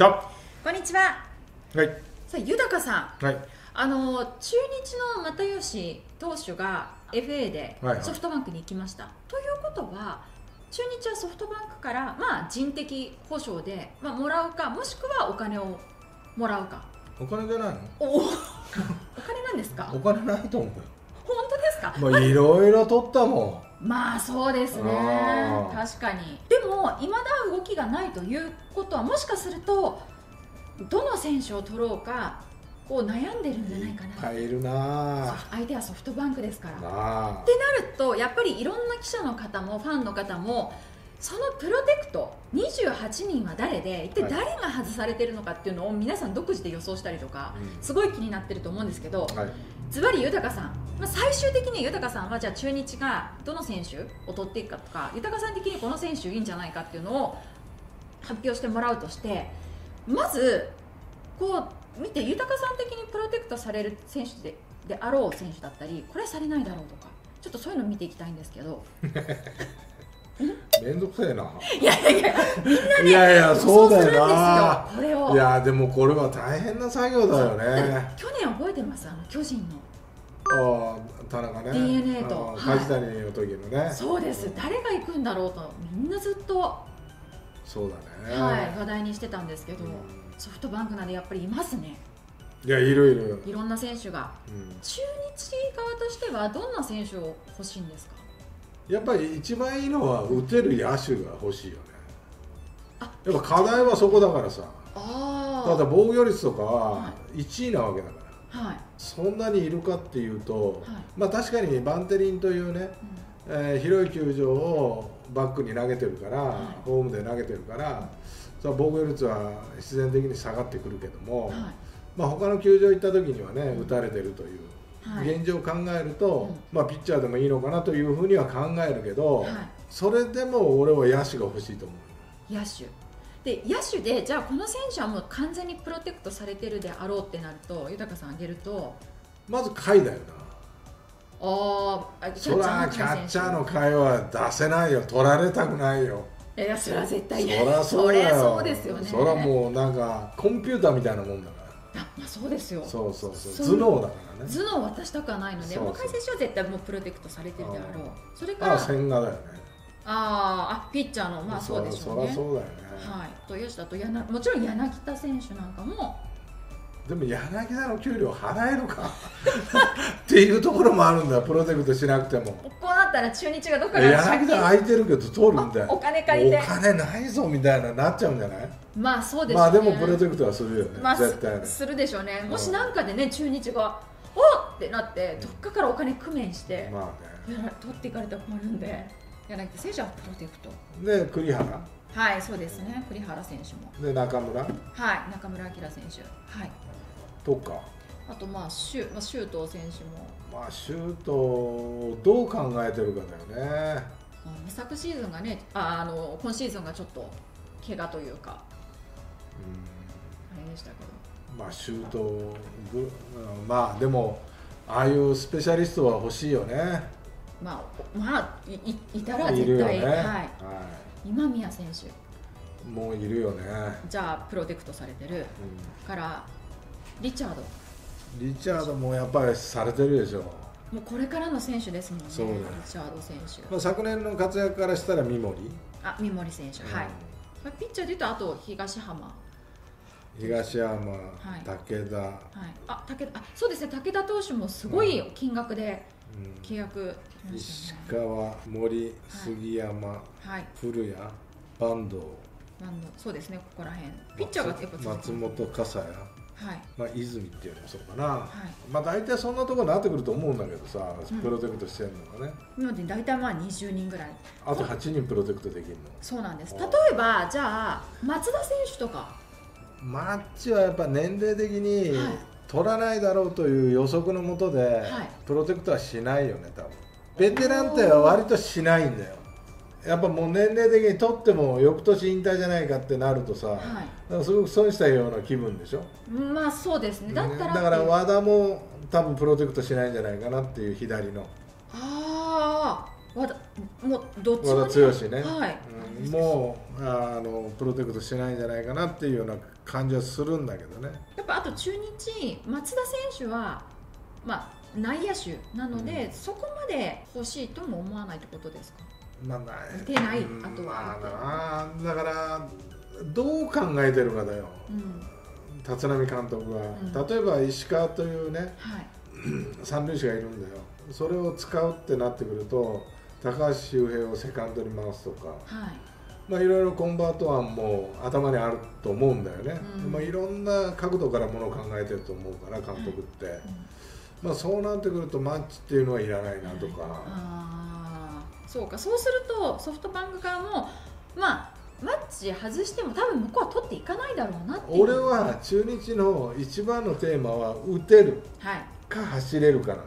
じゃこんにちは。はい。さあ豊さん。はい。あの中日の又吉投手が FA ではいはい。ソフトバンクに行きました、ということは中日はソフトバンクから、まあ、人的保証で、まあ、もらうかもしくはお金をもらうか。お金じゃないの？おお お金なんですか？お金ないと思うですか、まあいろいろ取ったもまあそうですね。確かに。でもいまだ動きがないということはもしかするとどの選手を取ろうかこう悩んでるんじゃないかな。ぱいいるな。あ相手はソフトバンクですから。ってなるとやっぱりいろんな記者の方もファンの方もそのプロテクト28人は誰で一体誰が外されてるのかっていうのを皆さん独自で予想したりとかうん。すごい気になってると思うんですけどはいズバリ豊さん、まあ、最終的に豊さんはじゃあ中日がどの選手を取っていくかとか豊さん的にこの選手いいんじゃないかっていうのを発表してもらうとしてまずこう見て豊さん的にプロテクトされる選手でであろう選手だったりこれはされないだろうとかちょっとそういうのを見ていきたいんですけど。めんどくせえな。いやいやいやみんなねいやいやそうだよな。これを。いやでもこれは大変な作業だよね。去年覚えてますあの巨人の。ああ田中ね。DNA と。梶谷の時のね。そうです。誰が行くんだろうとみんなずっと、そうだね。はい、話題にしてたんですけど、うん。ソフトバンクなんでやっぱりいますね。いやいるいる。いろんな選手が。うん。中日側としてはどんな選手を欲しいんですか？やっぱり一番いいのは打てる野手が欲しいよね。あ。やっぱ課題はそこだからさ。あただ防御率とかはは1位なわけだから。はい、そんなにいるかっていうと、はい。まあ確かにバンテリンというね、うん。えー広い球場をバックに投げてるから、はい。ホームで投げてるから防御率は必然的に下がってくるけども、はい。まあ他の球場行った時にはね打たれてるという、はい現状を考えると、うん。まあピッチャーでもいいのかなというふうには考えるけど、はい。それでも俺は野手が欲しいと思う。野手。で野手でじゃあこの選手はもう完全にプロテクトされてるであろうってなると豊さん挙げると。まず甲斐だよな。あそりゃキャッチャーの甲斐は出せないよ。取られたくないよ。いやそれは絶そ対りゃそうだよ。そりゃそうですよね。そりゃもうなんかコンピューターみたいなもんだから。あまあそうですよ。そうそうそう。頭脳だからね。頭脳を渡したくはないのでもう解説は絶対もうプロテクトされてるであろう。それからああ千賀だよね。あーあピッチャーのまあそうでしょうね。そりゃそうだよね、はい。と吉田と柳もちろん柳田選手なんかも。でも柳田の給料払えるか？っていうところもあるんだよ。プロテクトしなくても。こうなったら中日がどっかから柳借金。田空いてるけど取るんだよお金借りて。お金ないぞみたいななっちゃうんじゃない？まあそうですね。あでもプロテクトはするよね、まあ、絶対ねすするでしょうね。もしなんかでね中日がおっ！ってなってどっかからお金工面して、まあね。取っていかれたら困るんで柳田選手はプロテクトで栗原。はいそうですね。栗原選手も。で中村。はい中村晃選手。はい。とかあとまあシュ,、まあ、周東選手も、まあシュートをどう考えてるかだよね。まあ、昨シーズンがねああの今シーズンがちょっと怪我というかあれでしたけど。うん。まあシュートぐうんまあでもああいうスペシャリストは欲しいよね。まあまあいいいたらいる絶対、よね、はい、今宮選手。いもういるよね、じゃあプロテクトされてる。からリチャード。うんリチャードもやっぱりされてるでしょ、もうこれからの選手ですもんねそうだよリチャード選手まあ、昨年の活躍からしたら三森、あ三森選手、はい、まあ、ピッチャーでいうとあと東浜、はうん東山、い。武田、い、あ武田あそうですね。武田投手もすごい金額でうん。契約しま石したよね川、森、杉山、はい。古谷、坂東、そうですね。ここら辺。ピッチャーがやっ松く本笠谷、はいまあ、泉っていうのもそうかな、はい。まあ大体そんなところになってくると思うんだけどさ、うん。プロテクトしてるのがね。なので大体まあ20人ぐらい。あと8人プロテクトできるの。そうなんです。お例えばじゃあ松田選手とか。マッチはやっぱ年齢的にはい。取らないだろうという予測のもとで、はい。プロテクトはしないよね多分。ベテランっては割としないんだよやっぱもう年齢的に取っても翌年引退じゃないかってなるとさ、はい。すごく損したような気分でしょ？まあそうですね。だったらだから和田も多分プロテクトしないんじゃないかなっていう左の。ああわだもうどっちも和田剛ね、はい、うん。もうあのプロテクトしないんじゃないかなっていうような感じはするんだけどね。やっぱあと中日松田選手はまあ内野手なので、うん。そこまで欲しいとも思わないってことですか？まあない出ないうん。あとはまあなだからどう考えてるかだよ。うん。立浪監督は、うん。例えば石川というねはい。三塁手がいるんだよ。それを使うってなってくると高橋周平をセカンドに回すとか、はい。まあ、いろいろコンバート案も頭にあると思うんだよね、うん。まあ、いろんな角度からものを考えてると思うから監督って、うん。まあ、そうなってくるとマッチっていうのはいらないなとか、あーそうかそうするとソフトバンク側もまあマッチ外しても多分向こうは取っていかないだろうなっていう。俺は中日の一番のテーマは打てるはい。か走れるかな。んだ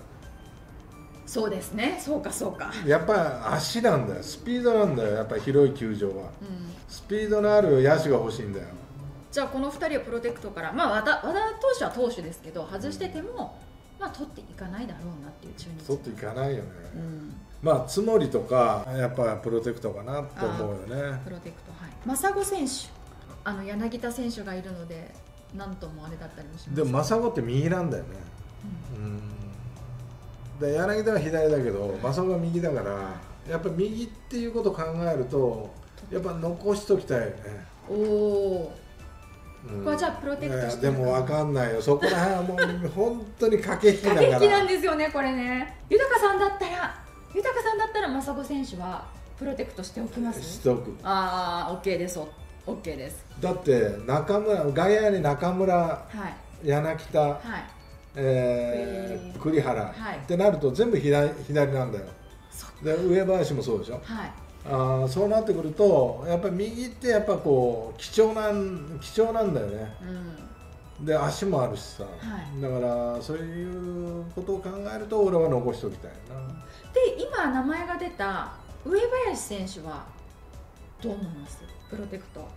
そうですね。そうかそうか。やっぱ足なんだよ。スピードなんだよやっぱり広い球場は。うん。スピードのある野手が欲しいんだよ。じゃあこの2人をプロテクトからまあ和田和田投手は投手ですけど外してても、まあ取っていかないだろうなっていう中日。取っていかないよね、うんまあつもりとかやっぱプロテクトかなって思うよね。プロテクトはい。正子選手。あの柳田選手がいるのでなんともあれだったりもします。でも正子って右なんだよね。うん。で柳田は左だけど正子は右だからやっぱ右っていうことを考えるとやっぱ残しときたいよね、おおうん。ここはじゃあプロテクトでも分かんないよ。そこら辺はもう本当に駆け引きだか駆らけ引きなんですよねこれね。豊さんだったら豊さんだったら正子選手はプロテクトしておきます？しとく。ああ OK です。お OK です。だって中村外野に中村はい。柳田、はい。えー、栗原、はい。ってなると全部左左なんだよ。そで上林もそうでしょ？はい。あーそうなってくるとやっぱり右ってやっぱこう貴重なん貴重なんだよね。うんで足もあるしさ、はい。だからそういうことを考えると俺は残しておきたいな。で今名前が出た上林選手はどう思います？プロテクト。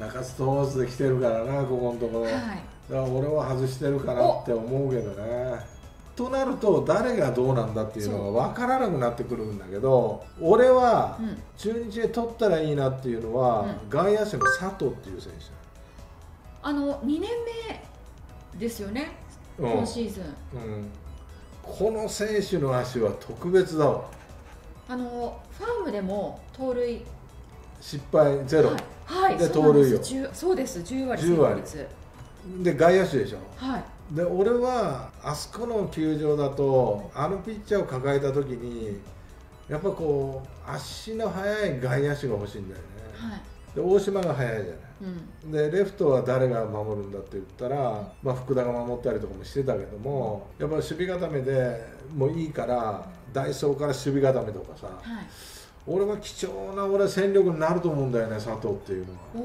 中津トースで来てるからなここのところ、はい。だから俺は外してるかなって思うけどね。となると誰がどうなんだっていうのが分からなくなってくるんだけど俺はうん。中日で取ったらいいなっていうのは、うん。外野手の佐藤っていう選手あの2年目ですよねうん。今シーズン。うん、この選手の足は特別だわ。あのファームでも盗塁。失敗ゼロ、はい、はい、で盗塁10そうです。10割10割。で外野手でしょ。はい。で俺はあそこの球場だとあのピッチャーを抱えた時にやっぱこう足の速い外野手が欲しいんだよね。はいで大島が速いじゃない。うん。でレフトは誰が守るんだって言ったら、まあ、福田が守ったりとかもしてたけどもやっぱり守備固めでもういいからダイソーから守備固めとかさはい。俺は貴重な俺は戦力になると思うんだよね佐藤っていうのは。お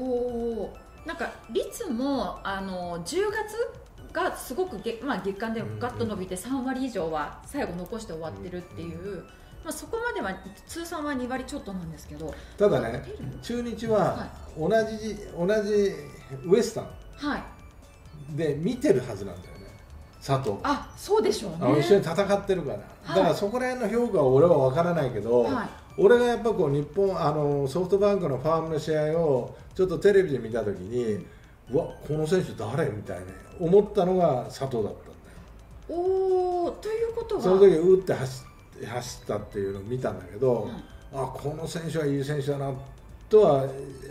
おなんか率もあの10月がすごく月,、まあ、月間でガッと伸びて3割以上は最後残して終わってるっていう、まあ、そこまでは通算は2割ちょっとなんですけど。ただね中日は同じ同じウエスタン。はい。で見てるはずなんだよね。佐藤。あそうでしょうね。一緒に戦ってるから、い。だからそこら辺の評価は俺は分からないけど、はい。俺がやっぱこう日本あのソフトバンクのファームの試合をちょっとテレビで見た時にうわこの選手誰みたいな思ったのが佐藤だったんだよ。おおということはその時打って走走ったっていうのを見たんだけど、はいあこの選手はいい選手だなとは、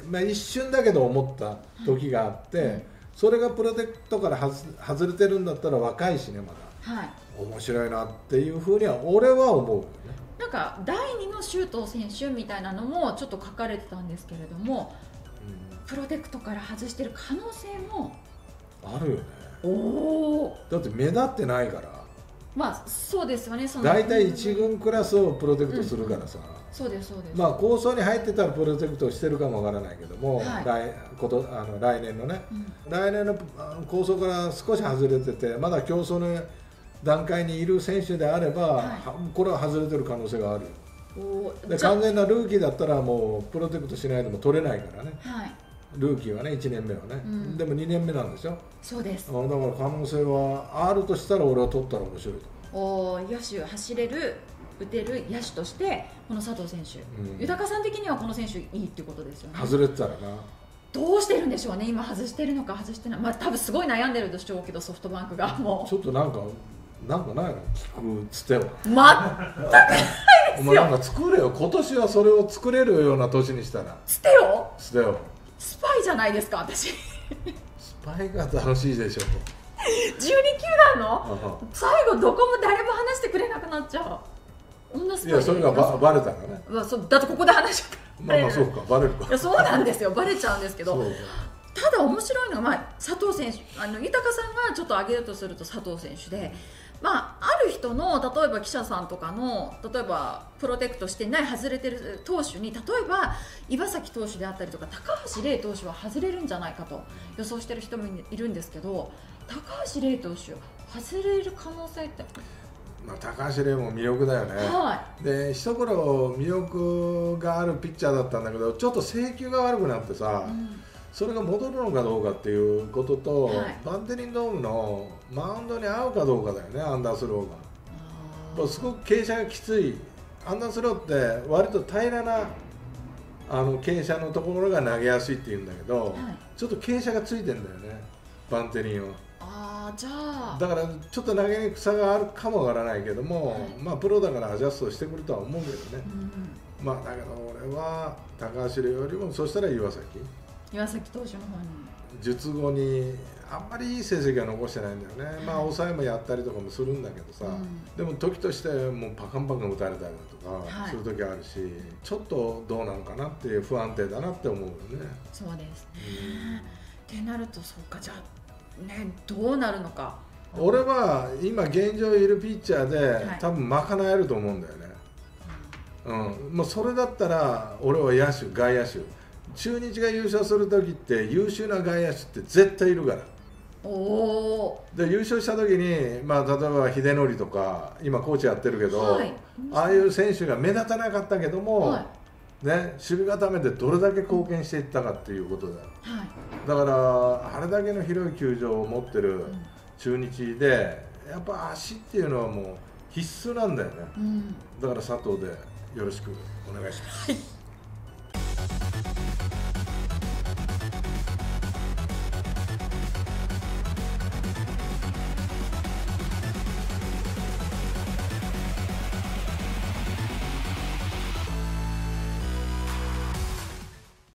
まあ、一瞬だけど思った時があって、うん。それがプロテクトから外外れてるんだったら若いしねまだ。はい。面白いなっていうふうには俺は思うよね。なんか第2の周東選手みたいなのもちょっと書かれてたんですけれどもプロテクトから外してる可能性もあるよね。おおだって目立ってないからまあそうですよねその。大体1軍クラスをプロテクトするからさ、そうですそうです、まあ構想に入ってたらプロテクトしてるかもわからないけども、はい。来ことあの来年のね。うん。来年のあ構想から少し外れててまだ競争の段階にいる選手であれば、はい。はこれは外れてる可能性があるで完全なルーキーだったらもうプロテクトしないでも取れないからね。はいルーキーはね1年目はね、うん。でも2年目なんでしょそうです。あだから可能性はあるとしたら俺は取ったら面白いとおー野手走れる打てる野手としてこの佐藤選手、うん。豊さん的にはこの選手いいっていうことですよね。外れてたらな。どうしてるんでしょうね。今外してるのか外してない。まあ多分すごい悩んでるでしょうけどソフトバンクが。もちょっとなんかなんかないの？聞くつては。うまお前なんか作れよ。今年はそれを作れるような年にしたら。つてよつてよスパイじゃないですか私。12スパイが楽しいでしょ 球団の？と最後どこも誰も話してくれなくなっちゃう。こんなスパイ。いやそれがばバレたらね。まあ、そうだってここで話しちゃったまあまあそうかバレるか。いやそうなんですよ。バレちゃうんですけど。ただ面白いのが、まあ、佐藤選手あの豊さんがちょっと挙げるとすると佐藤選手で、まあ、ある人の例えば記者さんとかの例えばプロテクトしてない外れてる投手に例えば岩崎投手であったりとか高橋礼投手は外れるんじゃないかと予想してる人もいるんですけど高橋礼投手外れる可能性って、まあ、高橋礼も魅力だよね、はで一頃魅力があるピッチャーだったんだけどちょっと制球が悪くなってさ、いうん。それが戻るのかどうかっていうことと、はい。バンテリンドームのマウンドに合うかどうかだよねアンダースローが。あもうすごく傾斜がきつい。アンダースローって割と平らなあの傾斜のところが投げやすいっていうんだけど、ーはい。ちょっと傾斜がついてんだよねバンテリンはあーじゃあ。だからちょっと投げにくさがあるかもわからないけども、はい。まあプロだからアジャストしてくるとは思うけどね。う、んまあだけど俺は高橋よりもそしたら岩崎。岩崎投手の方に術後にあんまりいい成績は残してないんだよね、まあ抑えもやったりとかもするんだけどさ、うん。でも時としてもうパカンパカン打たれたりだとはい。かする時あるし、ちょっとどうなのかなっていう不安定だなって思うよね。そうですね。ってなるとそうかじゃあねどうなるのか。俺は今現状いるピッチャーで、はい。多分賄えると思うんだよね。うん、もうそれだったら俺は野手外野手中日が優勝する時って優秀な外野手って絶対いるから。おおで優勝した時に、まあ、例えば秀則とか今コーチやってるけど、はい。ああいう選手が目立たなかったけども、はい。ね、守備固めでどれだけ貢献していったかっていうことだよ。はい。だからあれだけの広い球場を持ってるうん。中日でやっぱ足っていうのはもう必須なんだよね。うん。だから佐藤でよろしくお願いします。